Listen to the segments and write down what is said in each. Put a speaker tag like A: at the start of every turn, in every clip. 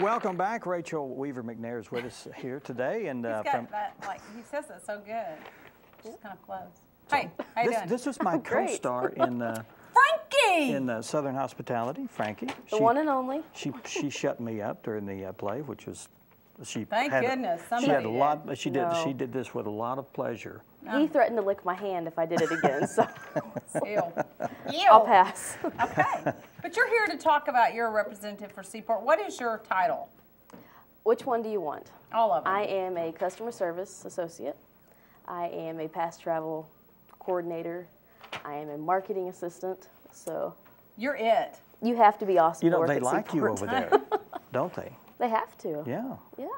A: Welcome back. Rachel Weaver McNair is with us here today. And uh,
B: He's got
A: from,
B: that, like, he says it so good. Just kind of close. Hey, how you
A: this,
B: doing?
A: this is my co-star in uh,
B: Frankie!
A: in uh, Southern Hospitality, Frankie.
C: The one and only.
A: She she shut me up during the uh, play, which was she.
B: Thank
A: had a-
B: goodness,
A: She had a
B: somebody
A: lot. She did.
C: No.
A: She did this with a lot of pleasure.
C: He threatened to lick my hand if I did it again, so
B: Ew. Ew.
C: I'll pass.
B: Okay. But you're here to talk about your representative for Seaport. What is your title?
C: Which one do you want?
B: All of them.
C: I am a customer service associate. I am a past travel coordinator. I am a marketing assistant. So
B: You're it.
C: you have to be awesome.
A: You know they
C: at
A: like you over there, don't they?
C: They have to.
A: Yeah.
C: Yeah.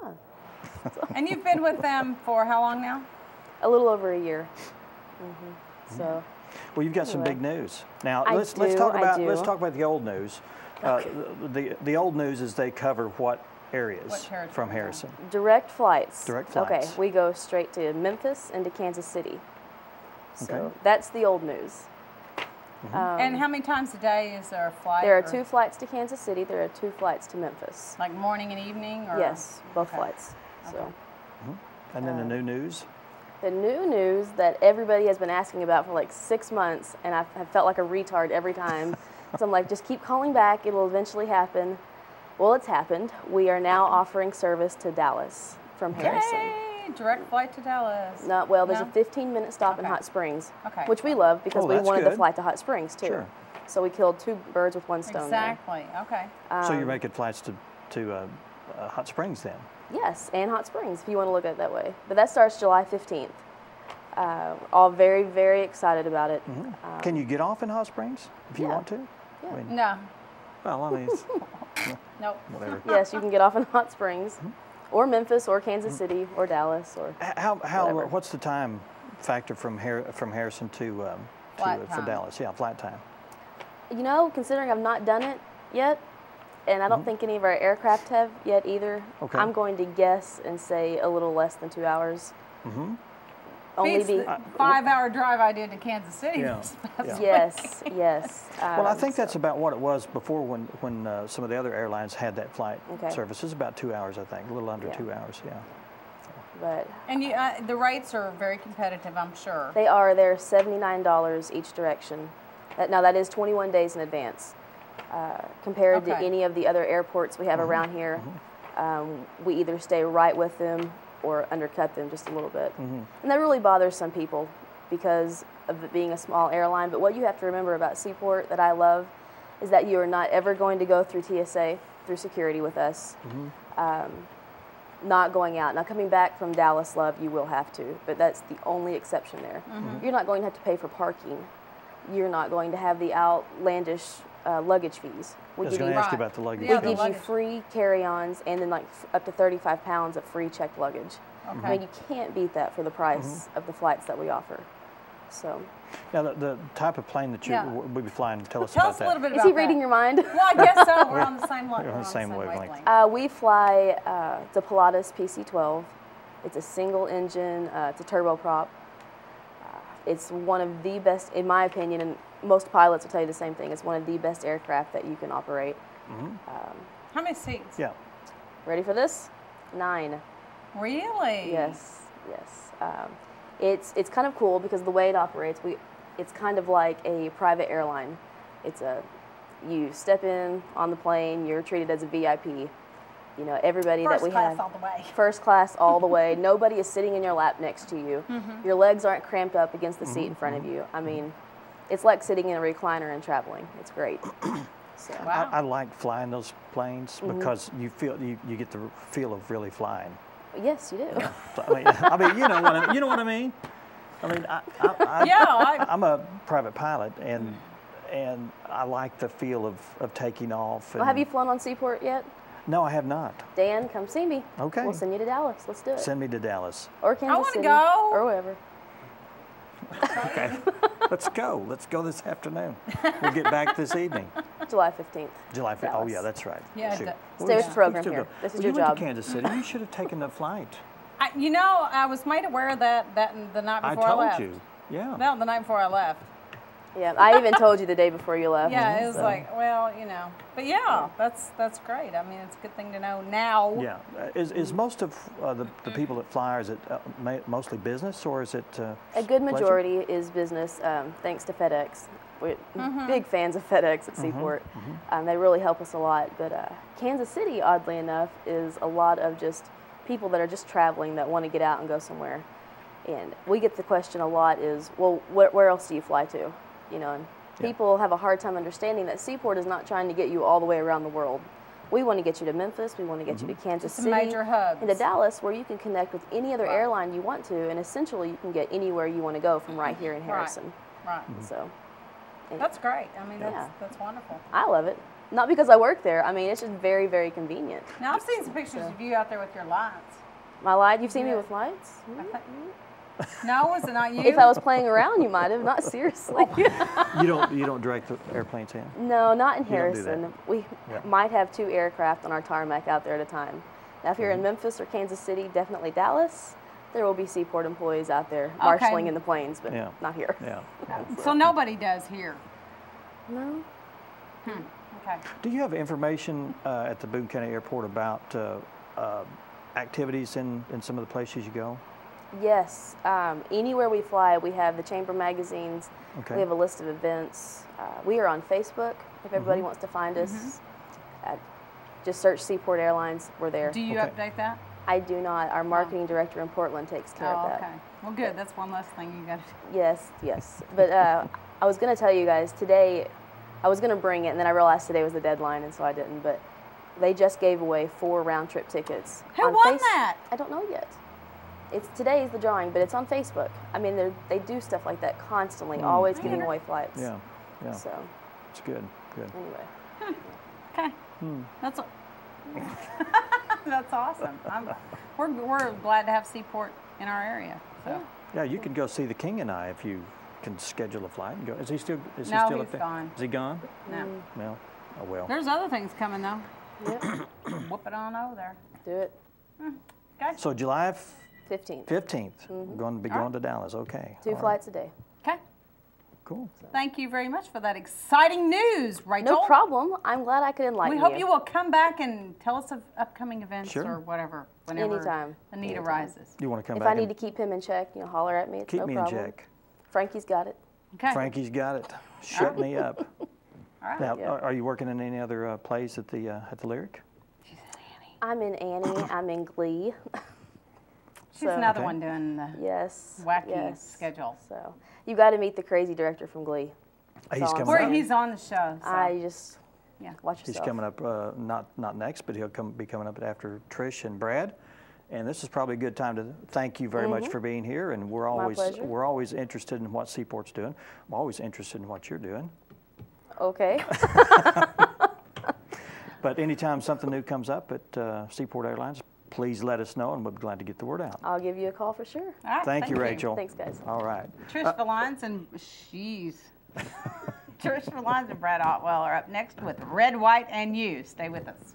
B: And you've been with them for how long now?
C: A little over a year. hmm So
A: Well, you've got some big news. Now
C: I
A: let's let's talk about let's talk about the old news. Uh, the the old news is they cover what areas
B: What
A: from Harrison.
C: direct flights.
A: Direct flights.
C: Okay, we go straight to Memphis and to Kansas City. So
A: Okay.
C: that's the old news.
B: and how many times a day is there a flight?
C: There are
B: or-
C: two flights to Kansas City. There are two flights to Memphis.
B: Like morning and evening? Or?
C: Yes, both
B: Okay.
C: flights. So
A: And then the
C: Uh,
A: new news.
C: The new news that everybody has been asking about for like six months, and I've, I've felt like a retard every time. so I'm like, just keep calling back. It'll eventually happen. Well, it's happened. We are now offering service to Dallas from Harrison.
B: Yay! Direct flight to Dallas.
C: Not well. There's
B: No?
C: a 15 minute stop in Hot Springs,
B: Okay.
C: which we love because
A: Oh,
C: we
A: that's
C: wanted to
A: good.
C: fly to Hot Springs too.
A: Sure.
C: So we killed two birds with one stone. there.
B: Exactly. Okay.
A: so
C: Um,
A: you're making flights to to uh, uh, Hot Springs then.
C: Yes, and Hot Springs, if you want to look at it that way. But that starts July 15th. Uh, all very, very excited about it. Um,
A: Can you get off in Hot Springs if you
C: yeah.
A: want to?
C: Yeah.
A: I mean,
B: No.
A: well, I mean, it's
B: Nope.
A: whatever.
C: yes, you can get off in Hot Springs,
A: Mm-hmm.
C: or Memphis, or Kansas City, or Dallas, or
A: H- How how
C: Whatever.
A: what's the time factor from Har- from Harrison to um, to uh, for. Dallas? Yeah, flight time.
C: you know, considering I've not done it yet, and I don't think any of our aircraft have yet either.
A: Okay.
C: I'm going to guess and say a little less than two hours.
A: Mm-hmm.
C: Only
B: Beats
C: be
B: the five-hour drive I did to Kansas City.
A: Yeah,
B: this past
A: yeah.
C: yes, yes.
A: Well, I
C: um,
A: think
C: so-
A: that's about what it was before when when uh, some of the other airlines had that flight
C: Okay.
A: service. It's about two hours, I think, a little under
C: Yeah.
A: two hours. Yeah.
C: But
B: And you, uh, the rates are very competitive, I'm sure.
C: They are. They're seventy-nine dollars each direction. That, now that is twenty-one days in advance. Uh, compared to any of the other airports we have around here, um, we either stay right with them or undercut them just a little bit, and that really bothers some people because of it being a small airline. But what you have to remember about Seaport that I love is that you are not ever going to go through TSA through security with us. Um, not going out. Now, coming back from Dallas, love, you will have to, but that's the only exception there. You're not going to have to pay for parking. You're not going to have the outlandish uh, luggage fees.
A: I
C: We
A: was
C: give
A: going
C: you,
A: to ask you about the luggage.
B: Yeah,
C: we
B: the
C: give you free carry-ons and then like f- up to 35 pounds of free checked luggage. I
B: Okay.
C: mean, you can't beat that for the price of the flights that we offer. So,
A: Now, the, the type of plane that you
B: Yeah.
A: w- would be flying, tell us
B: Tell
A: about
B: us a
A: that.
B: little bit
C: is
B: about
C: he reading your mind?
B: Well, I guess so. We're on the same, le-
A: We're
B: we're on the same wavelength.
C: Uh, we fly uh, the Pilatus PC-12. It's a single engine. Uh, it's a turboprop. Uh, it's one of the best, in my opinion, and most pilots will tell you the same thing. It's one of the best aircraft that you can operate. Mm-hmm.
B: Um, How many seats?
A: Yeah.
C: Ready for this? Nine.
B: Really?
C: Yes, yes. Um, it's it's kind of cool because the way it operates, we it's kind of like a private airline. It's a you step in on the plane, you're treated as a VIP. You know, everybody
B: First
C: that we have.
B: First class
C: have
B: all the way.
C: first class all the way. Nobody is sitting in your lap next to you. Mm-hmm. Your legs aren't cramped up against the seat in mm-hmm. front of you. I mean, it's like sitting in a recliner and traveling. It's great. So,
B: Wow.
A: I, I like flying those planes
C: Mm-hmm.
A: because you feel you, you get the feel of really flying.
C: yes, you do.
A: So, I mean, I mean, you know what I, you know what I mean. I mean, I, I, I,
B: Yeah, I,
A: I'm a private pilot, and and I like the feel of, of taking off. And,
C: Well, have you flown on Seaport yet?
A: No, I have not.
C: Dan, come see me.
A: Okay.
C: We'll send you to Dallas. Let's do it.
A: Send me to Dallas.
C: or Kansas
B: wanna
C: City.
B: go.
C: Or wherever.
A: Okay, let's go. Let's go this afternoon. We'll get back this evening.
C: July 15th.
A: July 5th. Oh, yeah, that's right.
B: Yeah,
A: Shoot.
B: d-
A: Well,
C: Stay with
A: should-
C: the program here.
A: go.
C: This is
A: Well,
C: your
A: you went
C: job.
A: to Kansas City. You should have taken the flight.
B: I, you know, I was made aware of that that the night
A: I
B: before I,
A: told
B: left.
A: you. Yeah.
B: No, the night before I left.
C: Yeah, I even told you the day before you left.
B: Yeah, it was
C: so.
B: like, well, you know, but yeah, that's that's great. I mean, it's a good thing to know now.
A: Yeah. Is, is most of uh, the, the people that fly, is it uh, mostly business or is it? Uh,
C: A good
A: pleasure?
C: majority is business, um, thanks to FedEx. We're big fans of FedEx at Seaport. Um, they really help us a lot. But uh, Kansas City, oddly enough, is a lot of just people that are just traveling that want to get out and go somewhere. And we get the question a lot is, well, where, where else do you fly to? You know, and
A: Yeah.
C: people have a hard time understanding that Seaport is not trying to get you all the way around the world. We want to get you to Memphis. We want to get you to mm-hmm. Kansas
B: Just
C: City.
B: major hubs.
C: And to Dallas, where you can connect with any other airline you want to, and essentially you can get anywhere you want to go from right here in
B: Right.
C: Harrison.
B: Right. Mm-hmm.
C: So
B: That's great. I mean, that's
C: Yeah.
B: that's wonderful.
C: I love it. Not because I work there. I mean, it's just very, very convenient.
B: Now I've seen some pictures of you out there with your lights.
C: My light, you've seen me with lights?
B: I think- mm-hmm. No, was it not you?
C: If I was playing around, you might have. Not seriously.
A: You don't you don't direct the airplanes in?
C: no, not in
A: You don't do that.
C: Harrison. We
A: Yeah.
C: might have two aircraft on our tarmac out there at a time. Now, if you're
A: Mm-hmm.
C: in Memphis or Kansas City, definitely Dallas. There will be Seaport employees out there marshaling in the planes, but
A: Yeah.
C: not here.
A: Yeah.
B: So nobody does here.
C: No. Hmm.
B: Okay.
A: Do you have information uh, at the Boone County Airport about uh, uh, activities in, in some of the places you go?
C: Yes. Um, anywhere we fly, we have the chamber magazines.
A: Okay.
C: We have a list of events. Uh, we are on Facebook. If everybody
A: Mm-hmm.
C: wants to find us, uh, just search Seaport Airlines. We're there.
B: Do you
A: Okay.
B: update that?
C: I do not. Our marketing director in Portland takes care
B: Oh,
C: of that.
B: okay. Well, good. That's one less thing you got to do.
C: Yes, yes. But uh, I was going to tell you guys today, I was going to bring it, and then I realized today was the deadline, and so I didn't. But they just gave away four round trip tickets.
B: Who
C: on
B: won that?
C: I don't know yet. It's today is the drawing, but it's on Facebook. I mean, they they do stuff like that constantly, hmm. always giving away flights.
A: Yeah. Yeah.
C: So
A: It's good. Good.
C: anyway, hmm.
B: Okay. Hmm. That's a- that's awesome. I'm, we're we're glad to have Seaport in our area. So.
A: Yeah, you could go see the King and I if you can schedule a flight and go. Is he still? Is
B: No,
A: he still
B: he's
A: up there?
B: gone.
A: Is he gone?
B: No. Mm.
A: No. Oh well.
B: There's other things coming though.
C: yep,
B: Whoop it on over there.
C: do it.
B: Okay.
A: So July
C: Fifteenth.
A: 15th, we're going to be
B: All right.
A: going to Dallas. Okay.
C: Two
A: All right.
C: flights a day.
B: Okay.
A: Cool.
B: Thank you very much for that exciting news, Rachel.
C: No problem. I'm glad I could enlighten you.
B: We hope you will come back and tell us of upcoming events
A: Sure.
B: or whatever, whenever
C: Anytime.
B: the need
C: Anytime.
B: arises.
A: You want to come
C: If
A: back If
C: I need to keep him in check, you know, holler at me. It's
A: keep
C: no
A: me
C: problem.
A: in check?
C: Frankie's got it.
B: Okay.
A: Frankie's got it. Shut me up.
B: All right.
A: Now,
C: Yeah.
A: are, are you working in any other uh, plays at the uh, at the Lyric?
C: I'm in Annie. I'm in Glee.
B: She's
C: So-
B: another
A: Okay.
B: one doing the
C: Yes.
B: wacky
C: yes.
B: schedule.
C: So you got to meet the crazy director from Glee.
A: He's
C: all I'm
A: coming
B: Where
A: up.
B: he's on the show. So.
C: I just
B: Yeah.
C: watch
A: He's coming up uh, not not next, but he'll come be coming up after Trish and Brad. And this is probably a good time to thank you very much for being here. And we're always we're always interested in what Seaport's doing. I'm always interested in what you're doing.
C: Okay.
A: But anytime something new comes up at uh, Seaport Airlines, please let us know, and we'll be glad to get the word out.
C: I'll give you a call for sure.
B: All right,
A: Thank, you, Rachel.
C: Thanks, guys.
A: All right.
B: Trish Valines and she's Trish Valines and Brad Otwell are up next with Red, White, and You. Stay with us.